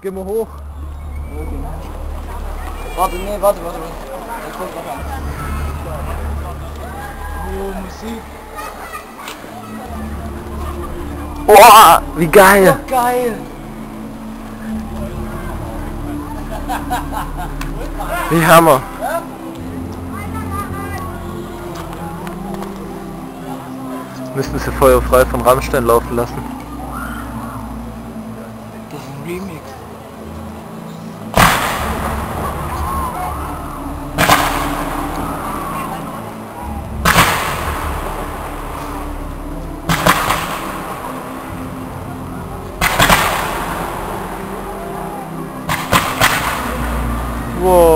Geh mal hoch. Warte, nee, warte, warte, warte. Ich guck noch an. Oh, Musik. Boah, wie geil. Geil! Wie Hammer. Müssten sie feuerfrei von Rammstein laufen lassen. will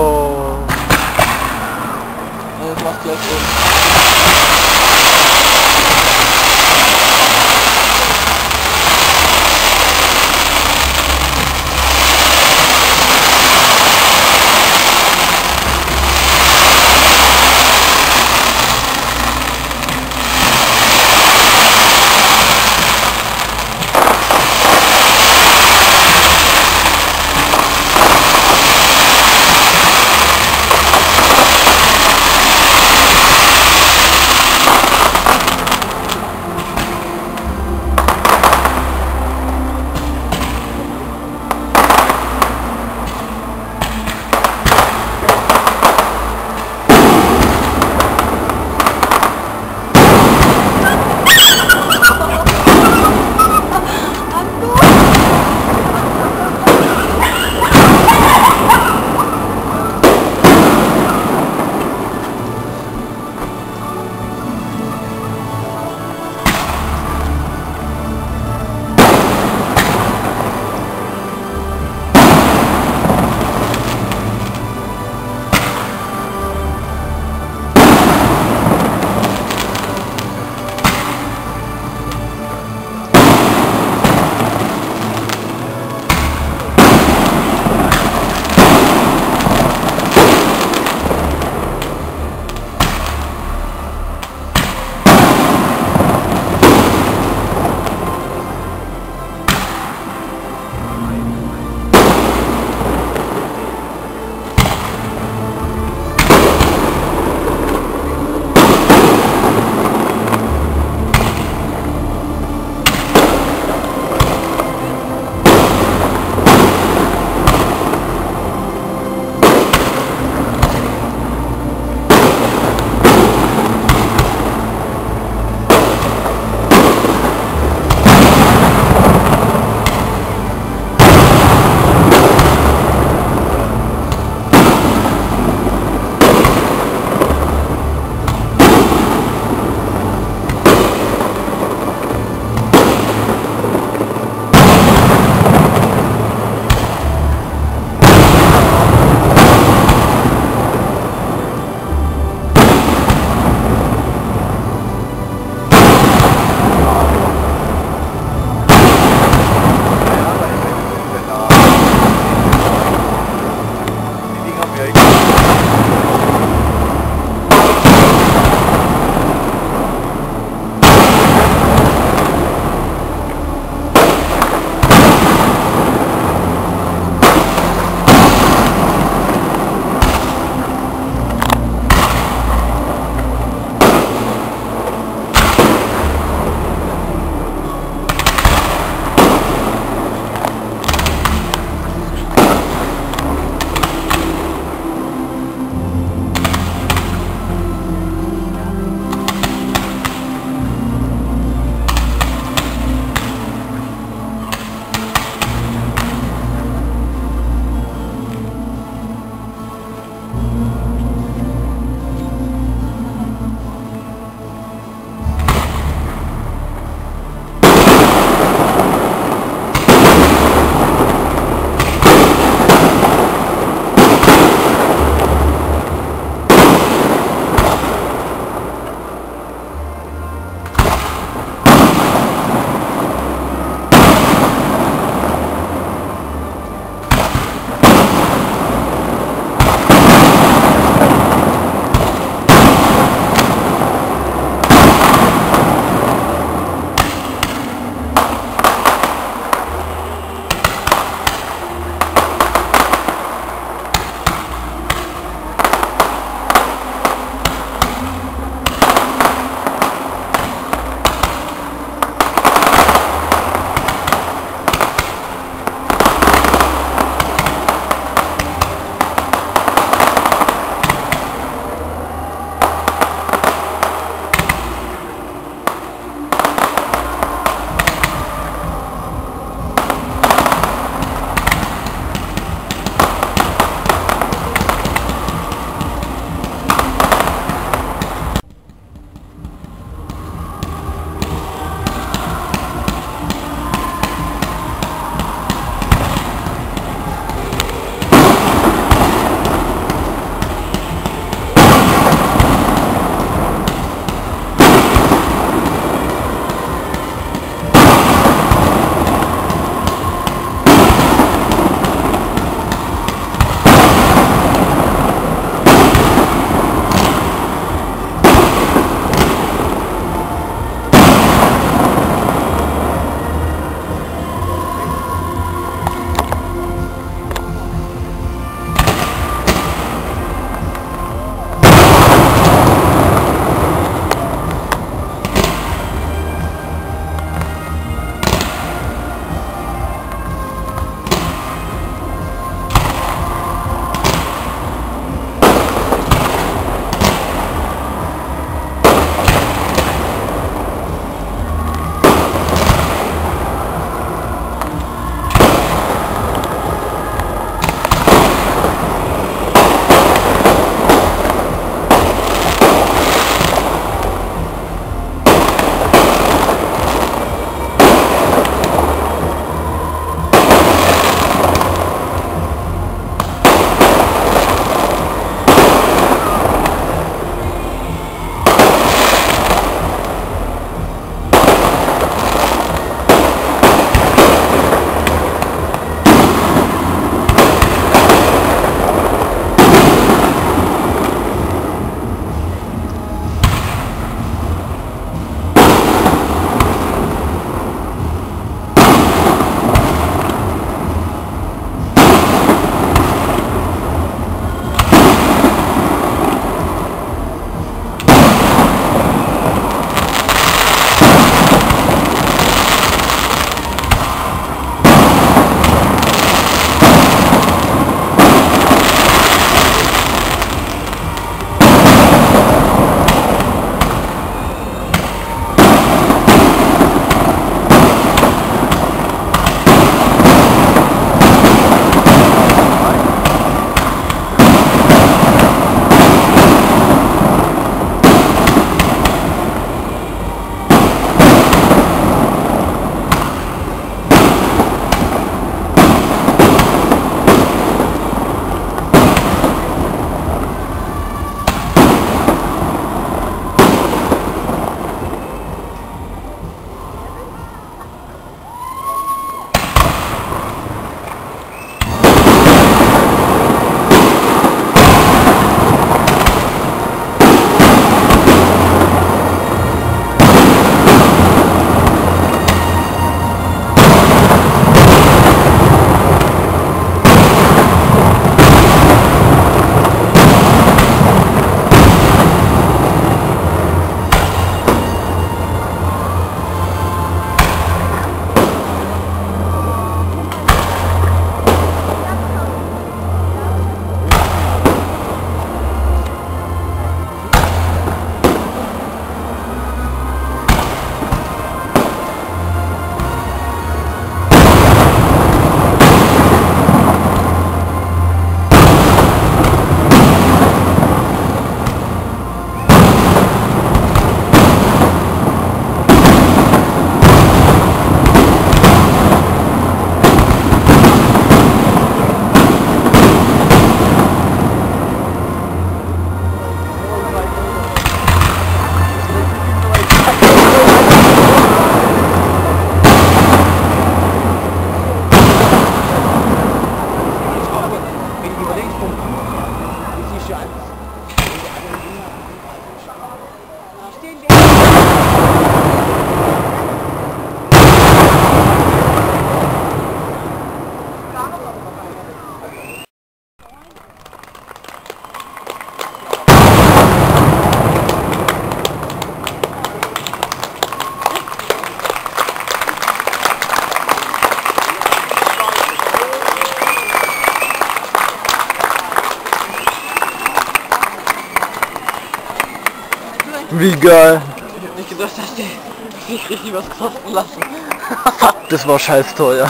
Wie geil. Ich hab nicht gedacht, dass die sich richtig was kosten lassen. Das war scheiß teuer.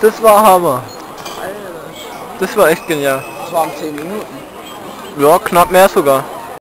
das war Hammer. Das war echt genial. Das waren 10 Minuten. Ja, knapp mehr sogar.